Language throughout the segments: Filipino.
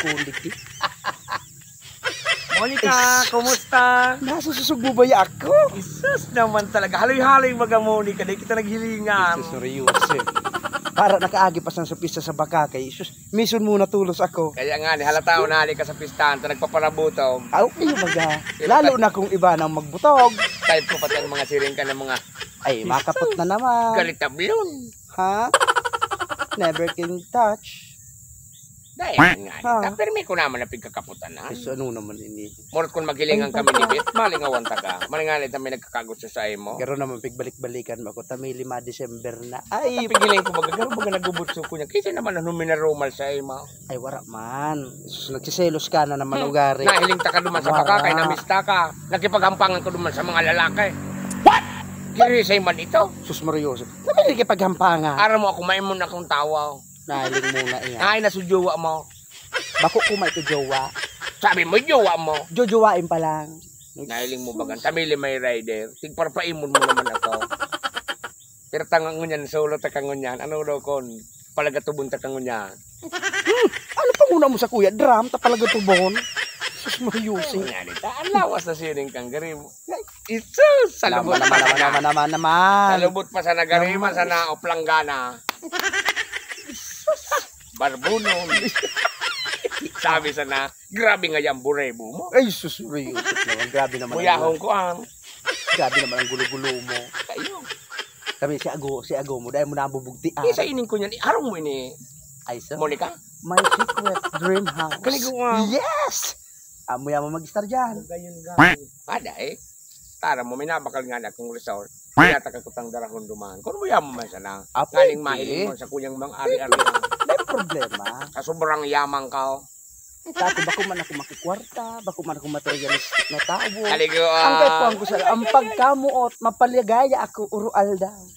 kulik. Monica, kumusta? Nasa susugubay ako. Isus naman talaga. Haloy-haloy mga Monica. Di kita naghilingan. Seryoso. Para nakaagi pa sa pista sa baka kay sus. Mission muna tulos ako. Kaya nga, ni halata unali ka sa pistahan. Ta nagpaparabuto. Aw, iyo maga. Lalo na kung iba nang magbutog. Type ko pati ang mga siring ka ng mga Ay, makapot na naman. kalitablyon. Ha? Never can touch. Dahil nga. Ha. Pero may ko naman na pigkakaputan na. So ano naman ini? Murot kung maghilingan kami ni Bit, malingawan ta ka. Malingalit kami nagkakagusto sa imo. Garo naman pigbalik-balikan mo ako. Tami lima December na. Ay, Pigiling ko baga, garo baga nagubutso ko niya. Kasi naman ang huminarumal sa imo. ay wara man. Sus, nagsiselos ka na naman ugari. Nahiling ta ka duman sa baka, kay namista ka. Nakipaghampangan ko duman sa mga lalaki. What? Kiri sa man ito. Sus Marioso. Namili kay paghampangan. Ara mo ako may mo na akong tawa. Nahiling muna iya. Ay, nasujowa mo. Bako kumay ko jowa. Sabi mo, jowa mo. Jojowain pa lang. Nahiling mo bagan. Tamili may rider. Tigparpaimon mo naman ako. Pero tangang ngunyan, solo ta kangunyan. Ano daw kon? Palagatubon ta kangunyan. Ano pa muna mo sa kuya? Drum, tapalaga tubon. Sus ta, ang lawas na siring kang garim. Isus! Sa Naman, naman, naman, naman, naman, naman. Sa lubot pa sa nagarima, sa naoplanggana. Barbunon. Sabi sa na, grabe nga yung burebo mo. Ay, sus Marioso naman. Grabe naman. Muyahong ko ang Grabe naman ang gulo-gulo mo. kayo. Kami si Ago, si Ago mo. Dahil mo na bubugtian. Isa ining ko niyan, harong mo ini, Ay, so. Monica. My secret dream house. Kaliguan. Yes! Amo yaman mag-star dyan. Gayon ga. Ada eh. Tara mo, minabakal nga na akong resort. Kaya takakutang darahon duman. Kung mo yaman man sana. Ah, Galing pwede. mahiling mo sa kunyang mga ari-ari. May problema. Sa sobrang yaman ka. oh. Dati bako man ako makikwarta, bako man ako materialistic na tao. Kaliguan. Ang kay ko sa ang pagkamuot, mapaligaya ako urual daw.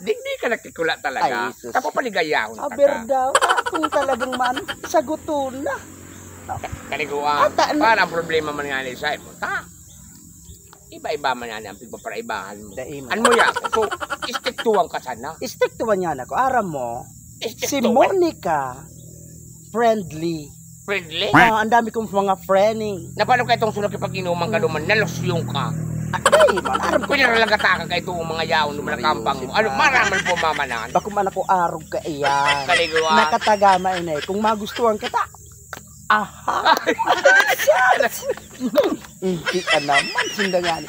Di, di ka nakikula talaga. Ay, sus. Kapapaligayahon ta Aber ka. daw, kung talagang man, saguton na. Kaliguan. Ata, ano? Para ang problema man nga ni sa imo. Iba-iba man yan ang pagpaparaibahan mo. Daiman. Ano mo yan? So, istiktuwang ka sana. Stick to niya na ko. Aram mo, si Istiktuwan. Monica, friendly. Friendly. Ah, ang dami kong mga friending. Na paano kayo itong sulok kapag inuman ka duman, nalosyong ka. Ay, man, aram ko. Lang ka ka itong mga yaon ng mga kampang mo. Ano, maraman po mamanan. Bako man ako arog ka iyan. Kaliguan. Nakatagama ina eh. Kung magustuhan kita, aha. Hindi ka naman, sindangan.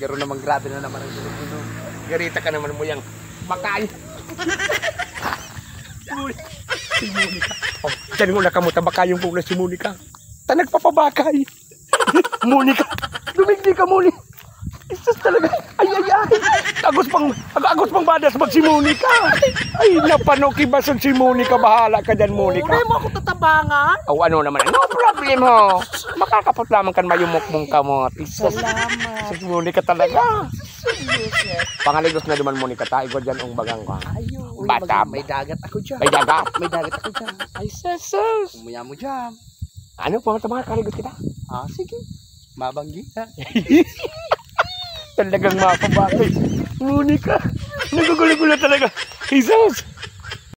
Garo naman grabe na naman ang gulo Garita ka naman mo yung bakay. si Monica. Oh, dyan mo nakamuta baka yung pula si Monica. Ta nagpapabakay. Monica. Dumigdi ka, Monica. Isus talaga. Agos pang, ag- agos pang badas mag si Monica. Ay, napanokibasag si Monica. Bahala ka dyan, Monica. Hindi mo ako tatabangan. O ano naman, no problem ho. Makakapot lamang kan mayumok mong kamot. Isus. Salamat. Si Monica talaga. Pangaligos na duman Monica ta. Igwa dyan ang bagang ka. Ayun. Bata May dagat ako dyan. May dagat. May dagat ako dyan. Ay, sus. Umuya mo dyan. Ano ang mga kaligot kita? Ah, sige. Mabanggi ka. Talagang mapabakay. Monica. Nagugulo-gulo talaga. Jesus.